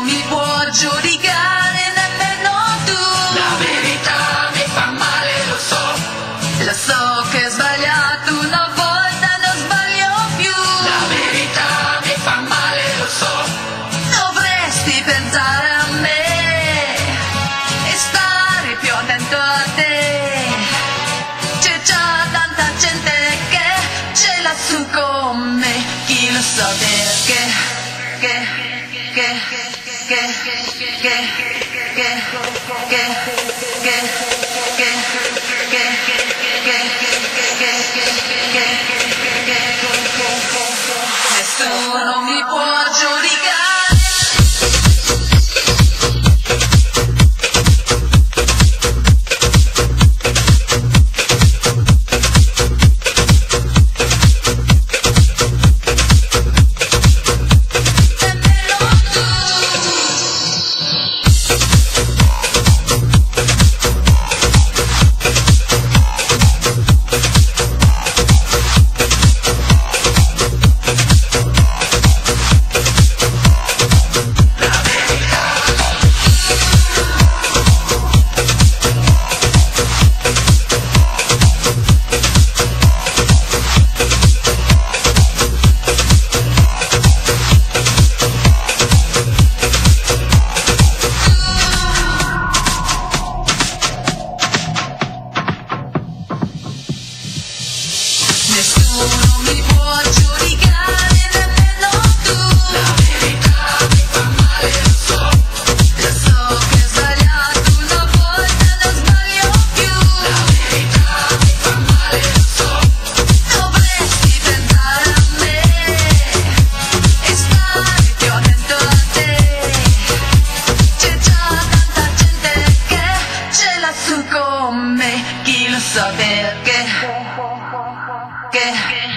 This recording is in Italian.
Nessuno mi può giudicare, nemmeno tu. La verità mi fa male, lo so. Lo so che ho sbagliato una volta, non sbaglio più. La verità mi fa male, lo so. Dovresti pensare a me e stare più attento a te. C'è già tanta gente che ce l'ha su con me, chi lo sa perché, che, che, che, Esto no me puedo Thank you. Yeah.